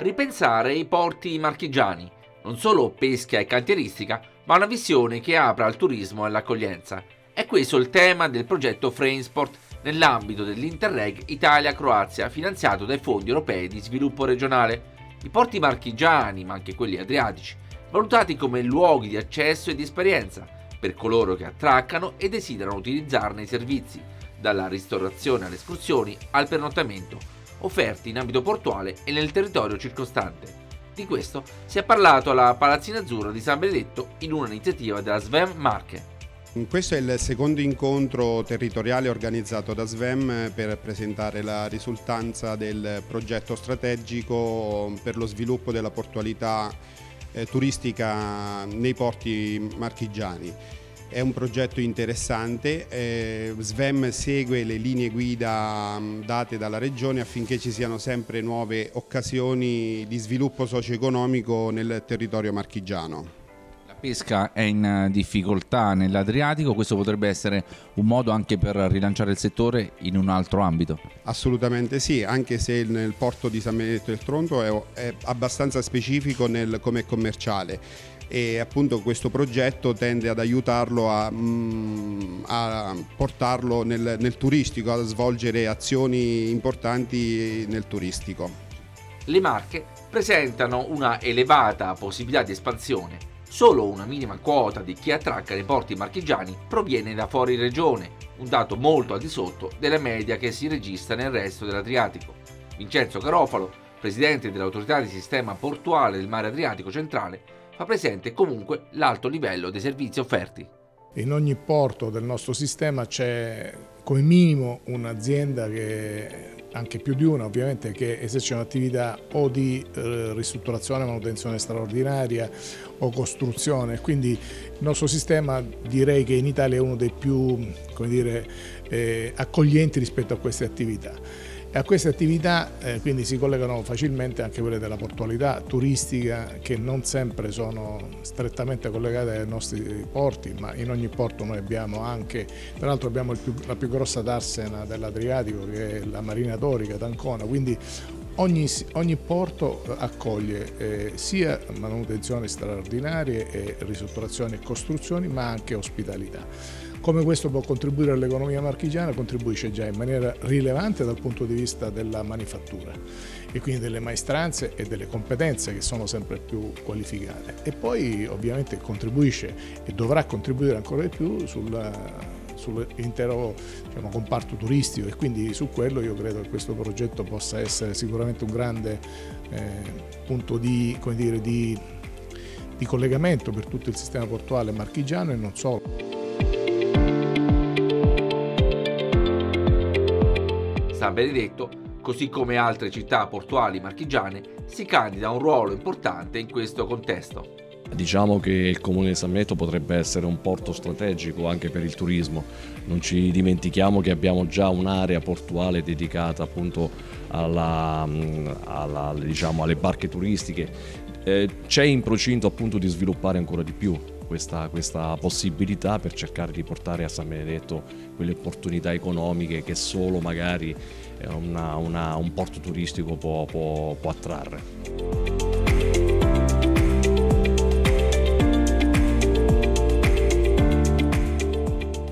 Ripensare i porti marchigiani, non solo pesca e cantieristica, ma una visione che apra al turismo e all'accoglienza. È questo il tema del progetto Frainsport nell'ambito dell'Interreg Italia-Croazia finanziato dai fondi europei di sviluppo regionale. I porti marchigiani, ma anche quelli adriatici, valutati come luoghi di accesso e di esperienza per coloro che attraccano e desiderano utilizzarne i servizi, dalla ristorazione alle escursioni al pernottamento offerti in ambito portuale e nel territorio circostante. Di questo si è parlato alla Palazzina Azzurra di San Benedetto in un'iniziativa della Svem Marche. Questo è il secondo incontro territoriale organizzato da SVEM per presentare la risultanza del progetto strategico per lo sviluppo della portualità eh, turistica nei porti marchigiani. È un progetto interessante, eh, Svem segue le linee guida mm, date dalla Regione affinché ci siano sempre nuove occasioni di sviluppo socio-economico nel territorio marchigiano pesca è in difficoltà nell'Adriatico, questo potrebbe essere un modo anche per rilanciare il settore in un altro ambito? Assolutamente sì, anche se nel porto di San Benedetto del Tronto è, è abbastanza specifico nel, come commerciale e appunto questo progetto tende ad aiutarlo a, mm, a portarlo nel, nel turistico, a svolgere azioni importanti nel turistico. Le Marche presentano una elevata possibilità di espansione. Solo una minima quota di chi attracca nei porti marchigiani proviene da fuori regione, un dato molto al di sotto della media che si registra nel resto dell'Adriatico. Vincenzo Garofalo, presidente dell'autorità di sistema portuale del mare Adriatico centrale, fa presente comunque l'alto livello dei servizi offerti. In ogni porto del nostro sistema c'è come minimo un'azienda che anche più di una ovviamente che esercita un'attività o di eh, ristrutturazione, manutenzione straordinaria o costruzione, quindi il nostro sistema direi che in Italia è uno dei più dire, eh, accoglienti rispetto a queste attività. E a queste attività eh, quindi si collegano facilmente anche quelle della portualità turistica che non sempre sono strettamente collegate ai nostri porti, ma in ogni porto noi abbiamo anche, tra l'altro abbiamo più, la più grossa darsena dell'Adriatico che è la Marina Dorica d'Ancona, quindi Ogni, ogni, porto accoglie eh, sia manutenzioni straordinarie, e ristrutturazioni e costruzioni, ma anche ospitalità. Come questo può contribuire all'economia marchigiana? Contribuisce già in maniera rilevante dal punto di vista della manifattura e quindi delle maestranze e delle competenze che sono sempre più qualificate e poi ovviamente contribuisce e dovrà contribuire ancora di più sulla sull'intero diciamo, comparto turistico e quindi su quello io credo che questo progetto possa essere sicuramente un grande eh, punto di, dire, di, di collegamento per tutto il sistema portuale marchigiano e non solo. San Benedetto, così come altre città portuali marchigiane, si candida un ruolo importante in questo contesto. Diciamo che il comune di San Benedetto potrebbe essere un porto strategico anche per il turismo. Non ci dimentichiamo che abbiamo già un'area portuale dedicata appunto alla, alla, diciamo, alle barche turistiche. Eh, c'è in procinto appunto di sviluppare ancora di più questa, questa possibilità per cercare di portare a San Benedetto quelle opportunità economiche che solo magari una, una, un porto turistico può, può, può attrarre.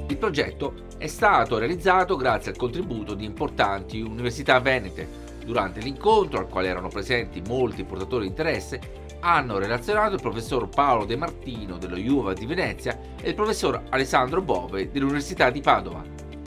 Il progetto è stato realizzato grazie al contributo di importanti università venete. Durante l'incontro, al quale erano presenti molti portatori di interesse, hanno relazionato il professor Paolo De Martino dello Juva di Venezia e il professor Alessandro Bove dell'Università di Padova.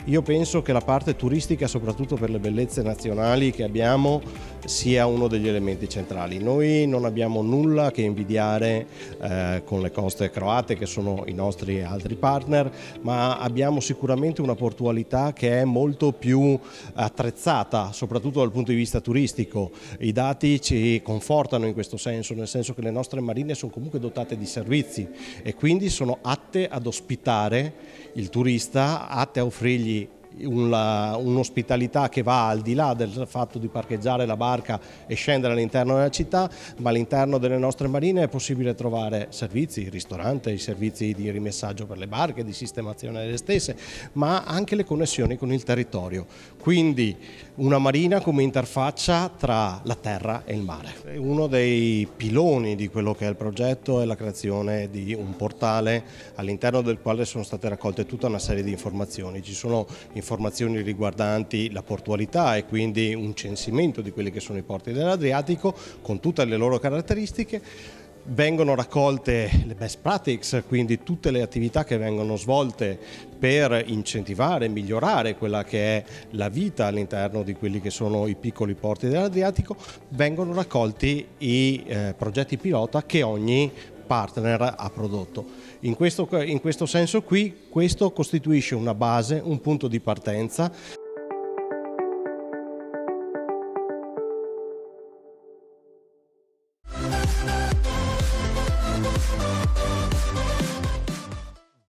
Io penso che la parte turistica, soprattutto per le bellezze nazionali che abbiamo, sia uno degli elementi centrali. Noi non abbiamo nulla che invidiare eh, con le coste croate che sono i nostri altri partner, ma abbiamo sicuramente una portualità che è molto più attrezzata, soprattutto dal punto di vista turistico. I dati ci confortano in questo senso, nel senso che le nostre marine sono comunque dotate di servizi e quindi sono atte ad ospitare il turista, atte a offrirgli un'ospitalità che va al di là del fatto di parcheggiare la barca e scendere all'interno della città, ma all'interno delle nostre marine è possibile trovare servizi, ristorante, i servizi di rimessaggio per le barche, di sistemazione delle stesse, ma anche le connessioni con il territorio. Quindi una marina come interfaccia tra la terra e il mare. Uno dei piloni di quello che è il progetto è la creazione di un portale all'interno del quale sono state raccolte tutta una serie di informazioni. Ci sono informazioni riguardanti la portualità e quindi un censimento di quelli che sono i porti dell'Adriatico con tutte le loro caratteristiche. Vengono raccolte le best practices, quindi tutte le attività che vengono svolte per incentivare e migliorare quella che è la vita all'interno di quelli che sono i piccoli porti dell'Adriatico, vengono raccolti i eh, progetti pilota che ogni partner ha prodotto. In questo, in questo senso qui questo costituisce una base, un punto di partenza